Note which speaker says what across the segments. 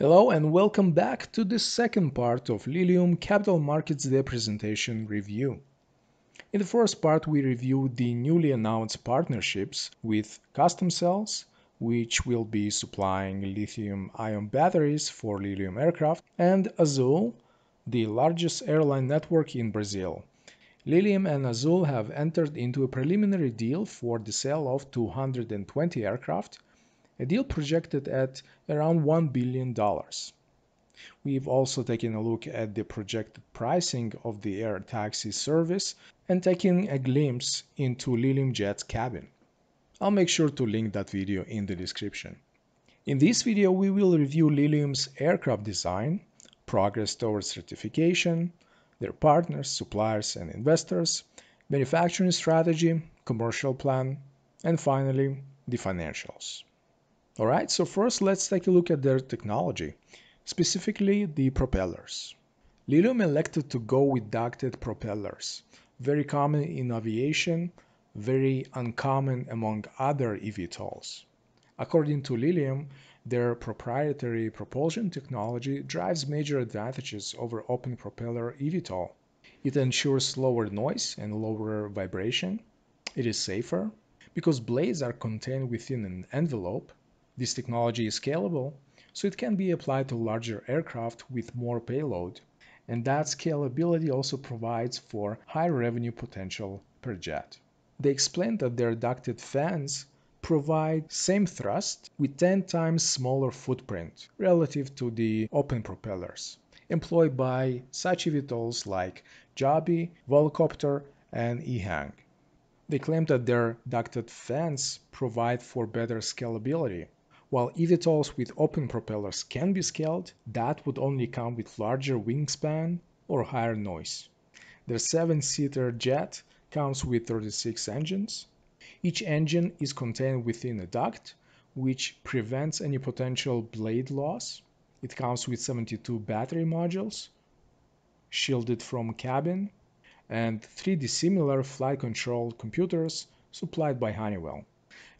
Speaker 1: Hello and welcome back to the second part of Lilium Capital Markets Day presentation review. In the first part, we reviewed the newly announced partnerships with Custom Cells, which will be supplying lithium-ion batteries for Lilium aircraft, and Azul, the largest airline network in Brazil. Lilium and Azul have entered into a preliminary deal for the sale of 220 aircraft a deal projected at around $1 billion. We've also taken a look at the projected pricing of the air taxi service and taken a glimpse into Lilium Jet's cabin. I'll make sure to link that video in the description. In this video, we will review Lilium's aircraft design, progress towards certification, their partners, suppliers, and investors, manufacturing strategy, commercial plan, and finally, the financials. Alright, so first let's take a look at their technology, specifically the propellers. Lilium elected to go with ducted propellers, very common in aviation, very uncommon among other eVTOLs. According to Lilium, their proprietary propulsion technology drives major advantages over open propeller eVTOL. It ensures lower noise and lower vibration. It is safer because blades are contained within an envelope this technology is scalable, so it can be applied to larger aircraft with more payload, and that scalability also provides for high revenue potential per jet. They explained that their ducted fans provide same thrust with 10 times smaller footprint relative to the open propellers employed by such eVTOLs like Joby, Volocopter, and EHang. They claim that their ducted fans provide for better scalability while eVTOLs with open propellers can be scaled, that would only come with larger wingspan or higher noise. Their 7-seater jet comes with 36 engines. Each engine is contained within a duct, which prevents any potential blade loss. It comes with 72 battery modules, shielded from cabin, and three dissimilar flight control computers supplied by Honeywell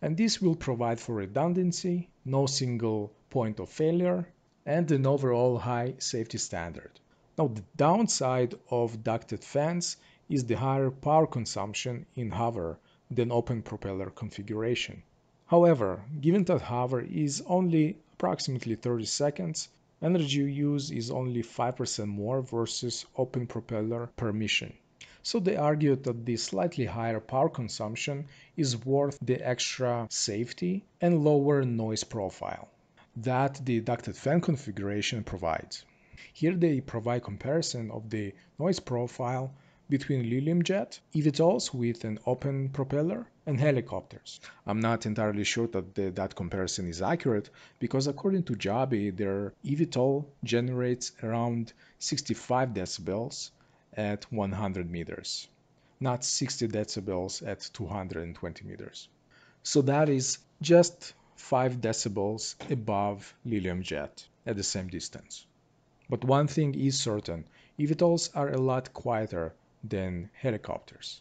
Speaker 1: and this will provide for redundancy, no single point of failure, and an overall high safety standard. Now the downside of ducted fans is the higher power consumption in hover than open propeller configuration. However, given that hover is only approximately 30 seconds, energy use is only 5% more versus open propeller per mission so they argued that the slightly higher power consumption is worth the extra safety and lower noise profile that the ducted fan configuration provides. Here they provide comparison of the noise profile between Lilium Jet, eVTOLs with an open propeller, and helicopters. I'm not entirely sure that the, that comparison is accurate because according to Joby, their eVTOL generates around 65 decibels at 100 meters, not 60 decibels at 220 meters. So that is just 5 decibels above Lilium Jet at the same distance. But one thing is certain, eVTOLs are a lot quieter than helicopters.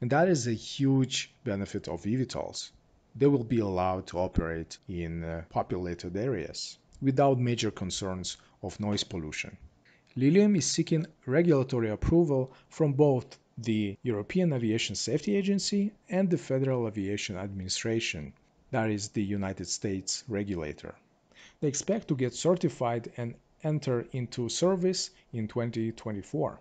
Speaker 1: And that is a huge benefit of eVTOLs. They will be allowed to operate in uh, populated areas without major concerns of noise pollution. Lilium is seeking regulatory approval from both the European Aviation Safety Agency and the Federal Aviation Administration, that is the United States regulator. They expect to get certified and enter into service in 2024.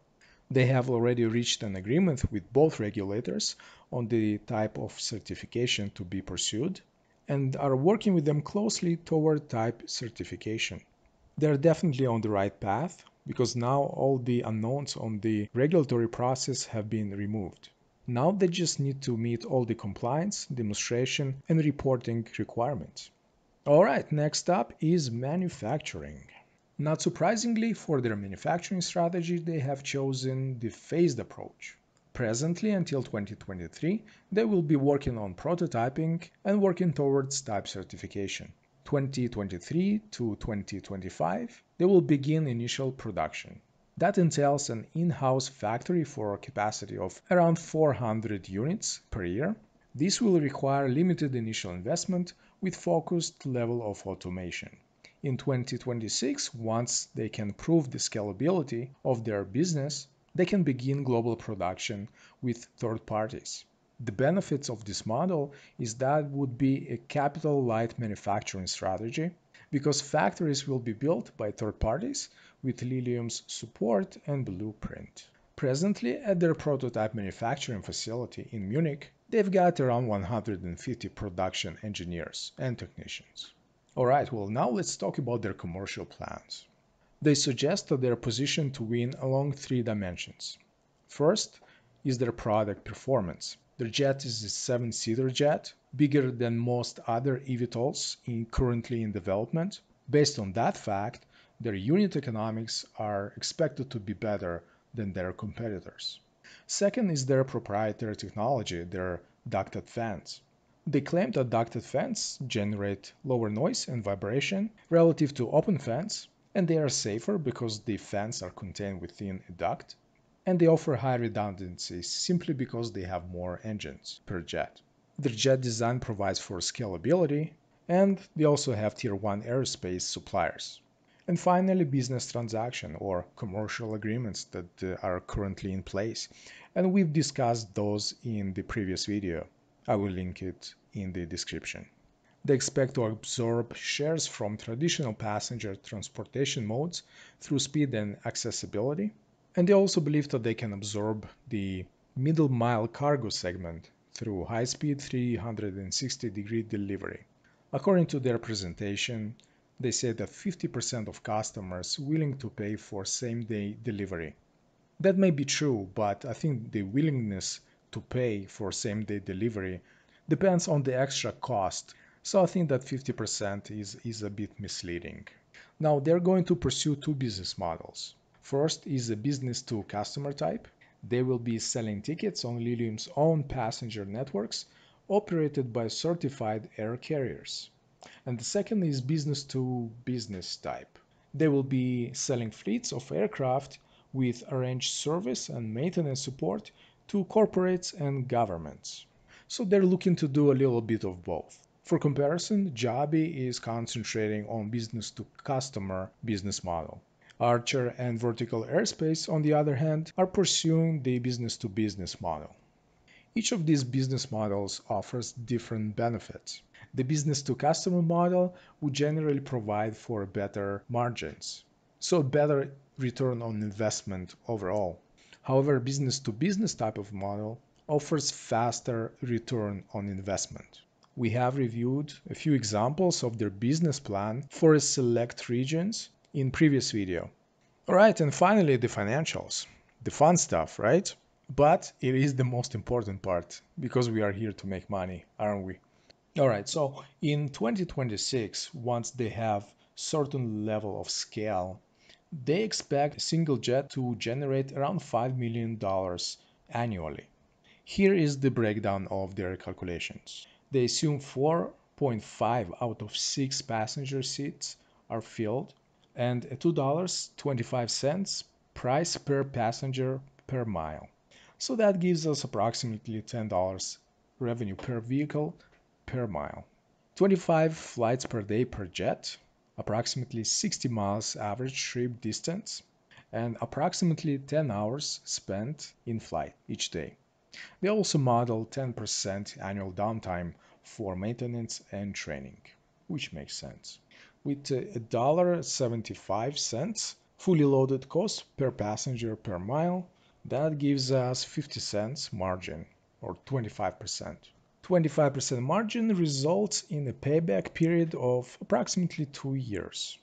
Speaker 1: They have already reached an agreement with both regulators on the type of certification to be pursued and are working with them closely toward type certification. They're definitely on the right path because now all the unknowns on the regulatory process have been removed. Now they just need to meet all the compliance, demonstration, and reporting requirements. Alright, next up is manufacturing. Not surprisingly, for their manufacturing strategy, they have chosen the phased approach. Presently, until 2023, they will be working on prototyping and working towards type certification. 2023 to 2025, they will begin initial production. That entails an in-house factory for a capacity of around 400 units per year. This will require limited initial investment with focused level of automation. In 2026, once they can prove the scalability of their business, they can begin global production with third parties. The benefits of this model is that would be a capital light manufacturing strategy because factories will be built by third parties with Lilium's support and blueprint. Presently, at their prototype manufacturing facility in Munich, they've got around 150 production engineers and technicians. Alright, well now let's talk about their commercial plans. They suggest that they're positioned to win along three dimensions. First is their product performance. Their jet is a seven-seater jet, bigger than most other eVTOLs in, currently in development. Based on that fact, their unit economics are expected to be better than their competitors. Second is their proprietary technology, their ducted fans. They claim that ducted fans generate lower noise and vibration relative to open fans, and they are safer because the fans are contained within a duct, and they offer high redundancy simply because they have more engines per jet. Their jet design provides for scalability, and they also have tier 1 aerospace suppliers. And finally, business transaction or commercial agreements that uh, are currently in place. And we've discussed those in the previous video. I will link it in the description. They expect to absorb shares from traditional passenger transportation modes through speed and accessibility. And they also believe that they can absorb the middle mile cargo segment through high speed 360 degree delivery. According to their presentation, they say that 50% of customers willing to pay for same day delivery. That may be true, but I think the willingness to pay for same day delivery depends on the extra cost. So I think that 50% is, is a bit misleading. Now they're going to pursue two business models. First is a business to customer type. They will be selling tickets on Lilium's own passenger networks operated by certified air carriers. And the second is business to business type. They will be selling fleets of aircraft with arranged service and maintenance support to corporates and governments. So they're looking to do a little bit of both. For comparison, Joby is concentrating on business to customer business model. Archer and Vertical Aerospace, on the other hand, are pursuing the business to business model. Each of these business models offers different benefits. The business to customer model would generally provide for better margins, so better return on investment overall. However, business to business type of model offers faster return on investment. We have reviewed a few examples of their business plan for select regions in previous video. Alright, and finally the financials. The fun stuff, right? But it is the most important part because we are here to make money, aren't we? Alright, so in 2026, once they have certain level of scale, they expect a single jet to generate around $5 million annually. Here is the breakdown of their calculations. They assume 4.5 out of 6 passenger seats are filled and $2.25 price per passenger per mile. So that gives us approximately $10 revenue per vehicle per mile. 25 flights per day per jet, approximately 60 miles average trip distance, and approximately 10 hours spent in flight each day. They also model 10% annual downtime for maintenance and training, which makes sense. With uh, $1.75 fully loaded cost per passenger per mile, that gives us 50 cents margin or 25%. 25% margin results in a payback period of approximately two years.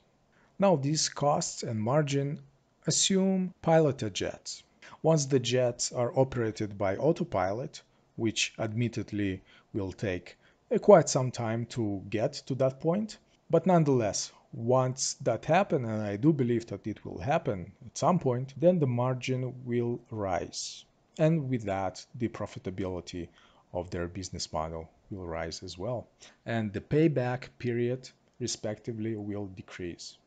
Speaker 1: Now these costs and margin assume piloted jets. Once the jets are operated by autopilot, which admittedly will take uh, quite some time to get to that point, but nonetheless, once that happens, and I do believe that it will happen at some point, then the margin will rise. And with that, the profitability of their business model will rise as well. And the payback period, respectively, will decrease.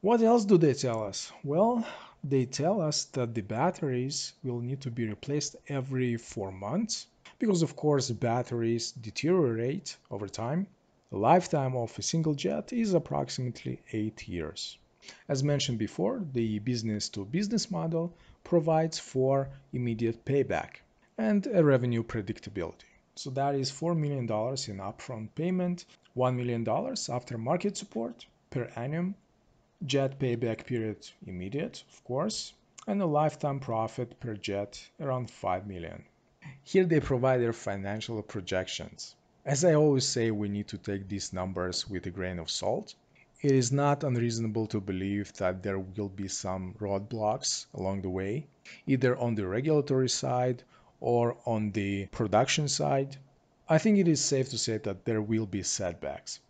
Speaker 1: What else do they tell us? Well, they tell us that the batteries will need to be replaced every four months because, of course, batteries deteriorate over time. The lifetime of a single jet is approximately 8 years. As mentioned before, the business to business model provides for immediate payback and a revenue predictability. So that is $4 million in upfront payment, $1 million after market support per annum, jet payback period immediate, of course, and a lifetime profit per jet around 5 million. Here they provide their financial projections. As I always say, we need to take these numbers with a grain of salt. It is not unreasonable to believe that there will be some roadblocks along the way, either on the regulatory side or on the production side. I think it is safe to say that there will be setbacks.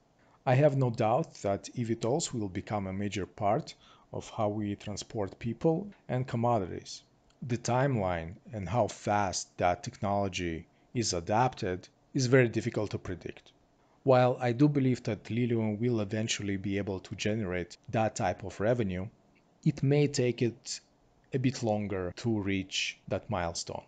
Speaker 1: I have no doubt that eVTOLs will become a major part of how we transport people and commodities. The timeline and how fast that technology is adapted is very difficult to predict. While I do believe that Lilium will eventually be able to generate that type of revenue, it may take it a bit longer to reach that milestone.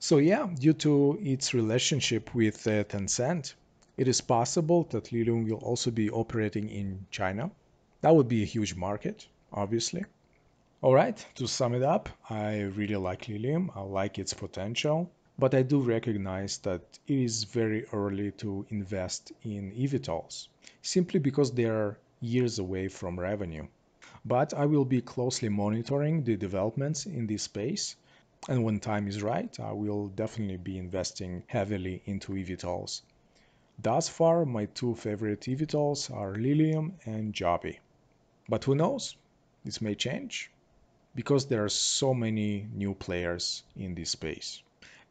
Speaker 1: So yeah, due to its relationship with uh, Tencent, it is possible that Lilium will also be operating in China. That would be a huge market, obviously. All right, to sum it up, I really like Lilium. I like its potential but I do recognize that it is very early to invest in eVTOLs, simply because they are years away from revenue. But I will be closely monitoring the developments in this space, and when time is right, I will definitely be investing heavily into eVTOLs. Thus far, my two favorite eVTOLs are Lilium and Joby. But who knows? This may change because there are so many new players in this space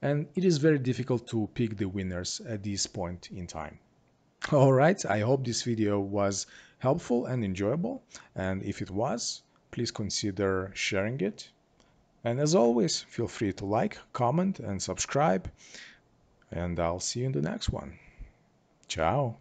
Speaker 1: and it is very difficult to pick the winners at this point in time. Alright, I hope this video was helpful and enjoyable, and if it was, please consider sharing it. And as always, feel free to like, comment, and subscribe, and I'll see you in the next one. Ciao!